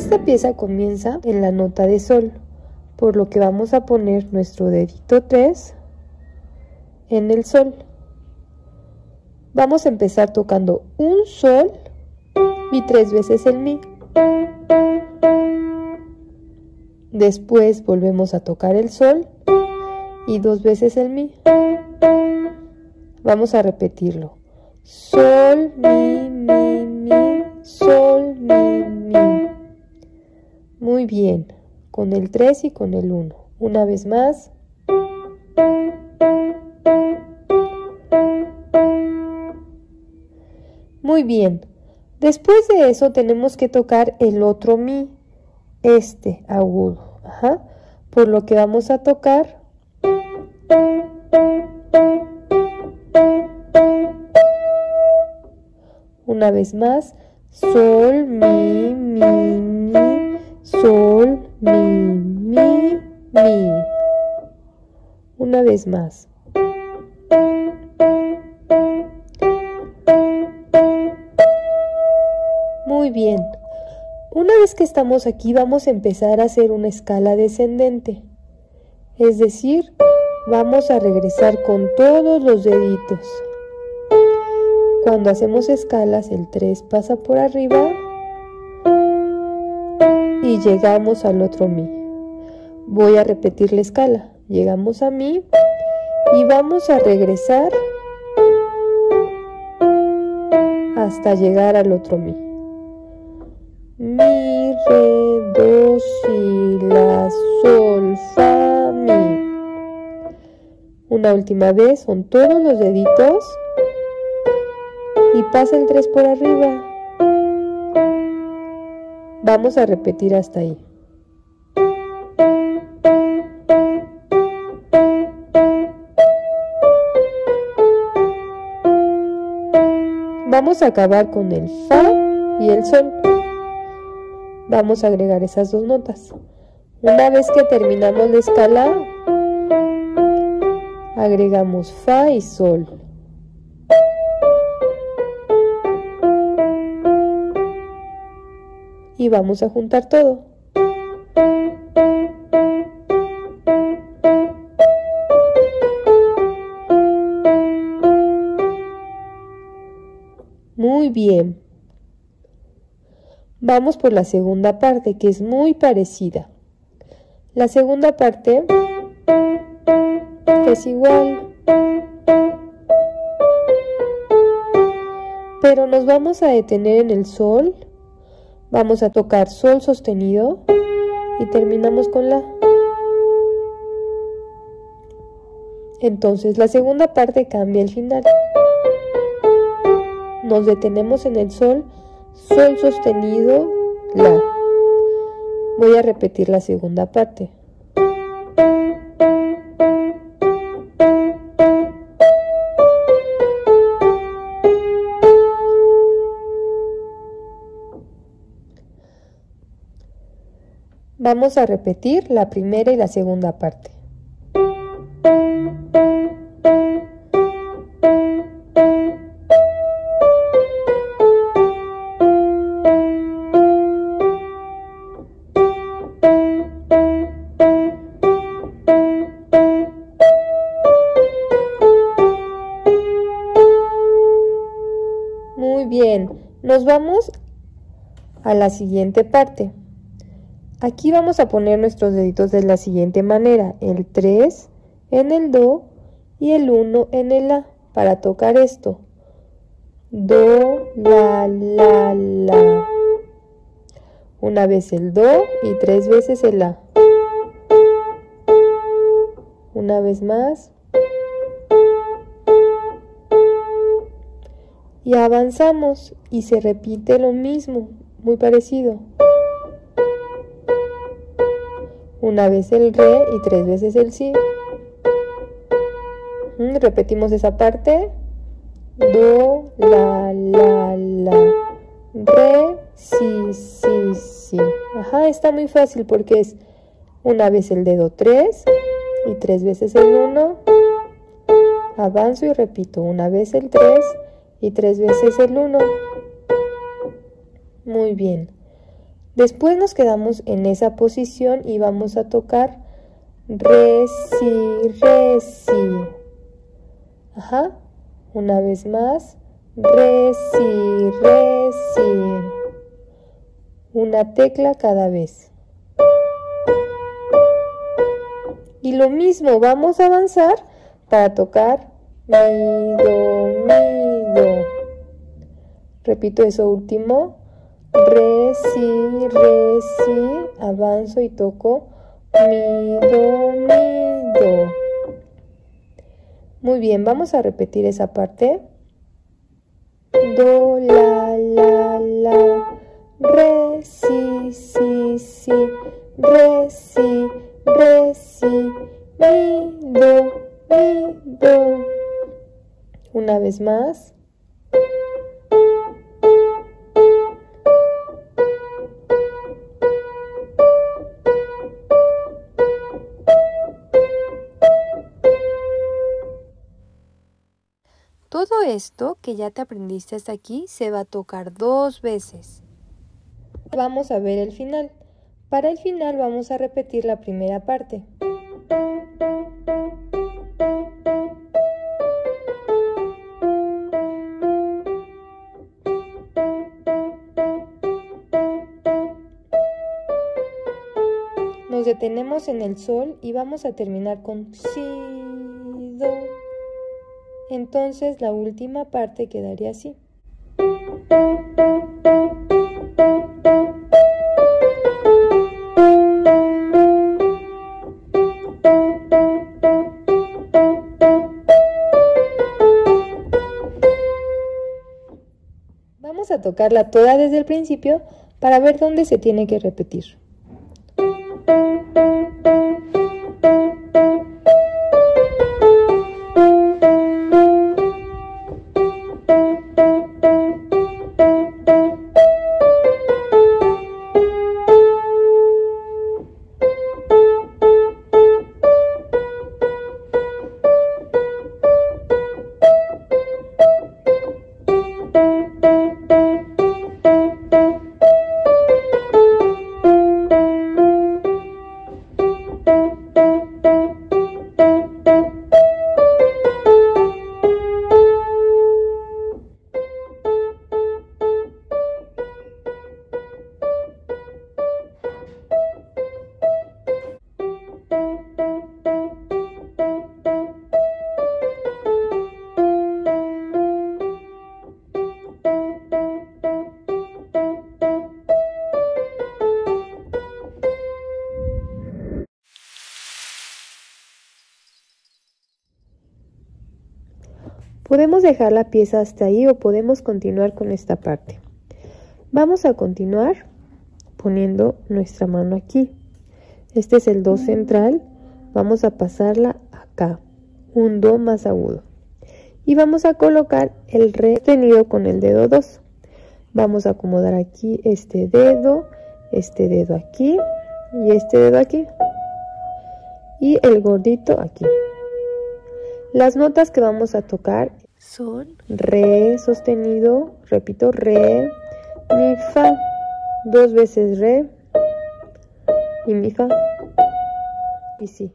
Esta pieza comienza en la nota de sol, por lo que vamos a poner nuestro dedito 3 en el sol. Vamos a empezar tocando un sol y tres veces el mi. Después volvemos a tocar el sol y dos veces el mi. Vamos a repetirlo. Sol, mi, mi, mi, sol, Muy bien, con el 3 y con el 1. Una vez más. Muy bien. Después de eso tenemos que tocar el otro mi, este agudo. Ajá. Por lo que vamos a tocar una vez más, sol, mi, más. Muy bien. Una vez que estamos aquí vamos a empezar a hacer una escala descendente. Es decir, vamos a regresar con todos los deditos. Cuando hacemos escalas el 3 pasa por arriba y llegamos al otro mi. Voy a repetir la escala. Llegamos a mi y vamos a regresar hasta llegar al otro mi mi, re, do, si, la, sol, fa, mi. Una última vez, son todos los deditos y pasa el 3 por arriba. Vamos a repetir hasta ahí. Vamos a acabar con el fa y el sol vamos a agregar esas dos notas. Una vez que terminamos la escala, agregamos Fa y Sol. Y vamos a juntar todo. Bien. Vamos por la segunda parte, que es muy parecida. La segunda parte es igual. Pero nos vamos a detener en el sol. Vamos a tocar sol sostenido y terminamos con la. Entonces la segunda parte cambia el final. Nos detenemos en el sol Sol sostenido, La. Voy a repetir la segunda parte. Vamos a repetir la primera y la segunda parte. A la siguiente parte. Aquí vamos a poner nuestros deditos de la siguiente manera. El 3 en el Do y el 1 en el La para tocar esto. Do, La, La, La. Una vez el Do y tres veces el La. Una vez más. y avanzamos y se repite lo mismo, muy parecido. Una vez el re y tres veces el si. Mm, repetimos esa parte. Do, la, la, la. Re, si, si, si. Ajá, está muy fácil porque es una vez el dedo 3 y tres veces el 1. Avanzo y repito una vez el 3 y tres veces el 1. Muy bien. Después nos quedamos en esa posición y vamos a tocar re, si, re, si. Ajá. Una vez más. Re, si, re, si. Una tecla cada vez. Y lo mismo, vamos a avanzar para tocar mi, do, mi, do. Repito eso último. Re, si, re, si. Avanzo y toco mi, do, mi, do. Muy bien, vamos a repetir esa parte. Do, la, la, la. Re, si, si, si. Re, si, re, si. Mi, do, mi, do. Una vez más. Esto que ya te aprendiste hasta aquí se va a tocar dos veces. Vamos a ver el final. Para el final vamos a repetir la primera parte. Nos detenemos en el sol y vamos a terminar con do. Entonces la última parte quedaría así. Vamos a tocarla toda desde el principio para ver dónde se tiene que repetir. Podemos dejar la pieza hasta ahí o podemos continuar con esta parte. Vamos a continuar poniendo nuestra mano aquí. Este es el Do central. Vamos a pasarla acá. Un Do más agudo. Y vamos a colocar el Re con el dedo 2. Vamos a acomodar aquí este dedo, este dedo aquí y este dedo aquí. Y el gordito aquí. Las notas que vamos a tocar son re sostenido, repito, re, mi, fa, dos veces re y mi, fa y si.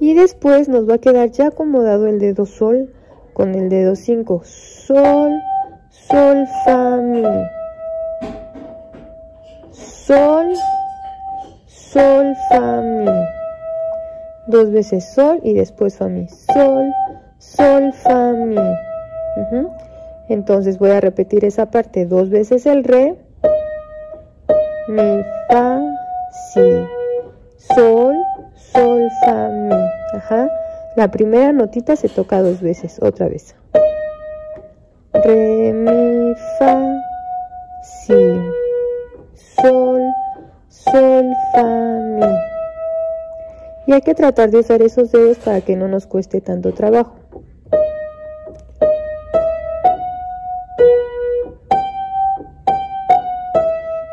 Y después nos va a quedar ya acomodado el dedo sol con el dedo 5. Sol, sol, fa, mi. Sol, sol, fa, mi. Dos veces sol y después fa, mi. Sol, sol, fa, mi. Entonces voy a repetir esa parte dos veces el re. Mi, fa, si. Sol, sol, fa, mi. Ajá. La primera notita se toca dos veces, otra vez. Re, mi, fa, si. Sol, sol, fa, mi. Y hay que tratar de usar esos dedos para que no nos cueste tanto trabajo.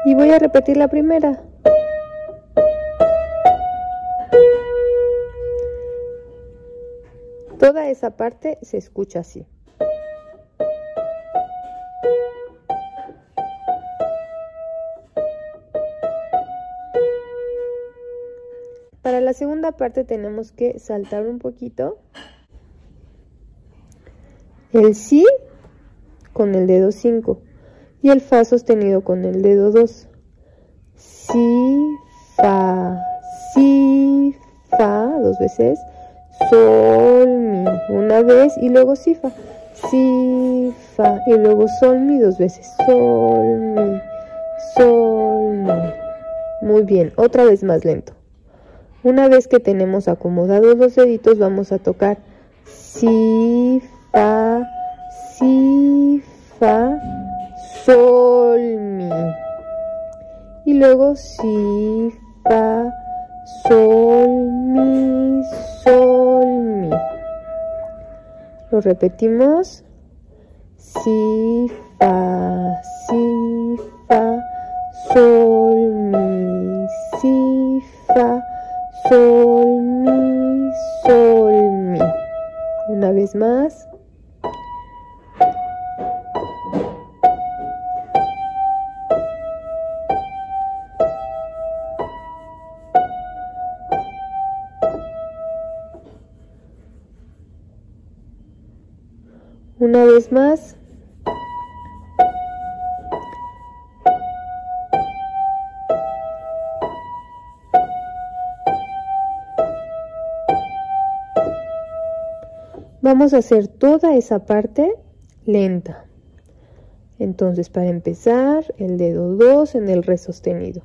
Y voy a repetir la primera. Toda esa parte se escucha así. La segunda parte tenemos que saltar un poquito. El Si con el dedo 5 y el Fa sostenido con el dedo 2. Si, Fa, Si, Fa, dos veces, Sol, Mi, una vez y luego Si, Fa. Si, Fa y luego Sol, Mi dos veces. Sol, Mi, Sol, Mi. Muy bien, otra vez más lento. Una vez que tenemos acomodados los deditos, vamos a tocar Si, Fa, Si, Fa, Sol, Mi. Y luego Si, Fa, Sol, Mi, Sol, Mi. Lo repetimos. Si, Fa, Si, Fa, Sol, más. Una vez más. Vamos a hacer toda esa parte lenta. Entonces, para empezar, el dedo 2 en el re sostenido.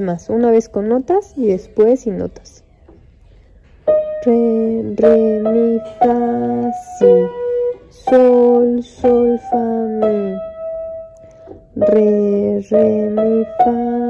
Más, una vez con notas y después sin notas. Re, re, mi, fa, si, sol, sol, fa, mi. Re, re, mi, fa,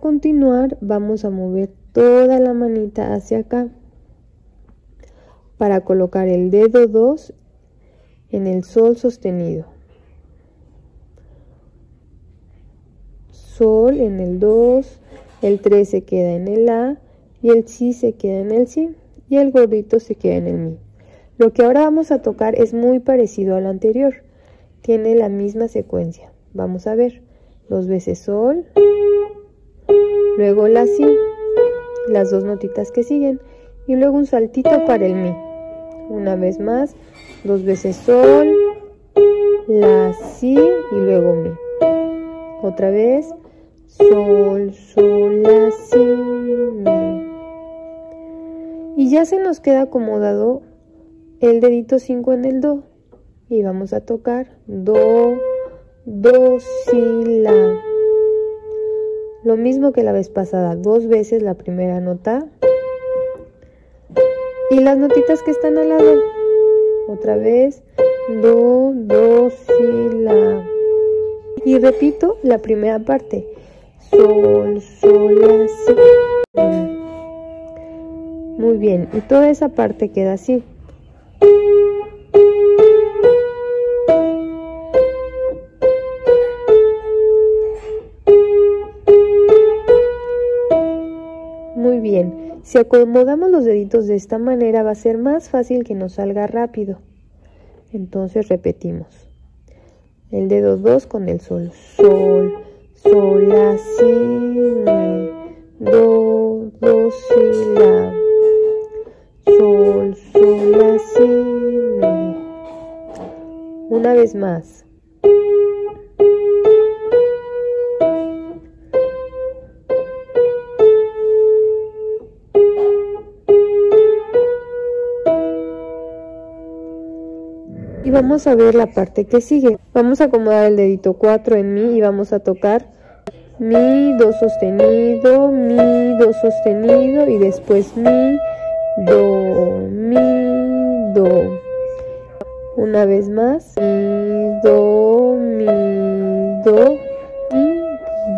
Continuar vamos a mover toda la manita hacia acá para colocar el dedo 2 en el sol sostenido. Sol en el 2, el 3 se queda en el A y el Si se queda en el Si y el gordito se queda en el Mi. Lo que ahora vamos a tocar es muy parecido al anterior, tiene la misma secuencia. Vamos a ver, dos veces Sol, luego la si, las dos notitas que siguen y luego un saltito para el mi. Una vez más, dos veces sol, la si y luego mi. Otra vez, sol, sol, la si, mi. Y ya se nos queda acomodado el dedito 5 en el do. Y vamos a tocar do, do, si, la. Lo mismo que la vez pasada, dos veces la primera nota. Y las notitas que están al lado. Otra vez, do, do, si, la. Y repito la primera parte. Sol, sol, la. Muy bien, y toda esa parte queda así. Si acomodamos los deditos de esta manera va a ser más fácil que nos salga rápido. Entonces repetimos. El dedo 2 con el sol. Sol, sol, la, si, mi, do, do, si, la. sol, sol, la, si, mi. Una vez más. Vamos a ver la parte que sigue. Vamos a acomodar el dedito 4 en mi y vamos a tocar mi, do sostenido, mi, do sostenido y después mi, do, mi, do. Una vez más, mi, do, mi, do, mi,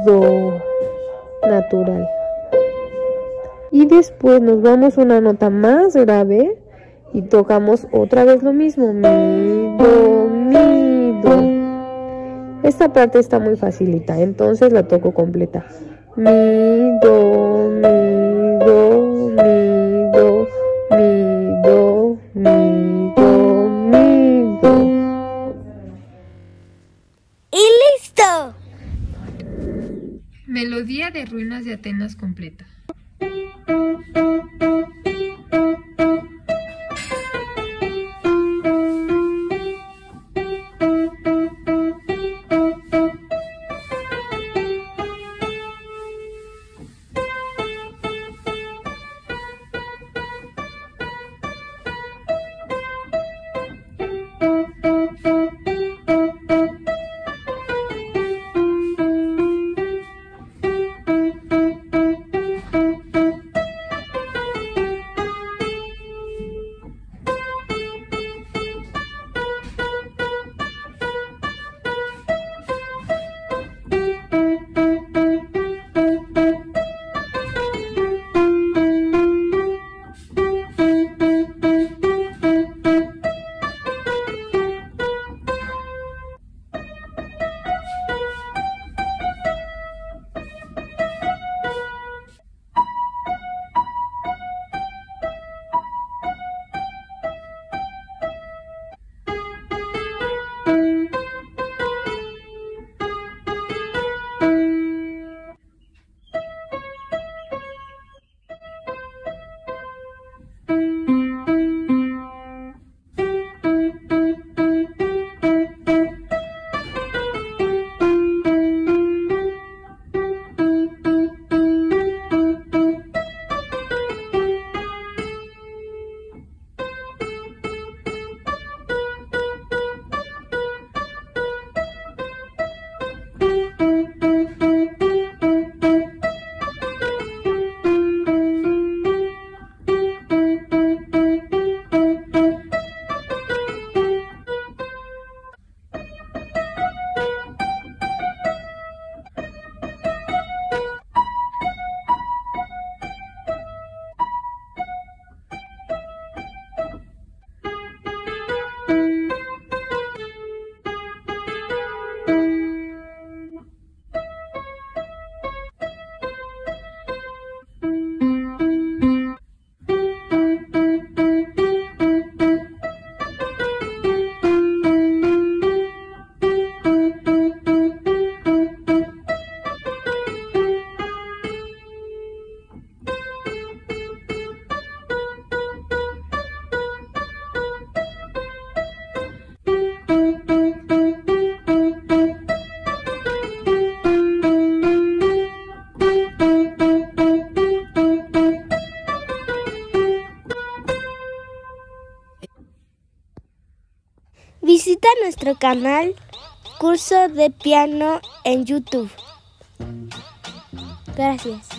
do. Natural. Y después nos vamos una nota más grave y tocamos otra vez lo mismo, mi, do, mi, do. Esta parte está muy facilita, entonces la toco completa. Mi, do, mi, do, mi, do, mi, do, mi, do, mi, do. ¡Y listo! Melodía de Ruinas de Atenas completa. Nuestro canal Curso de Piano en YouTube. Gracias.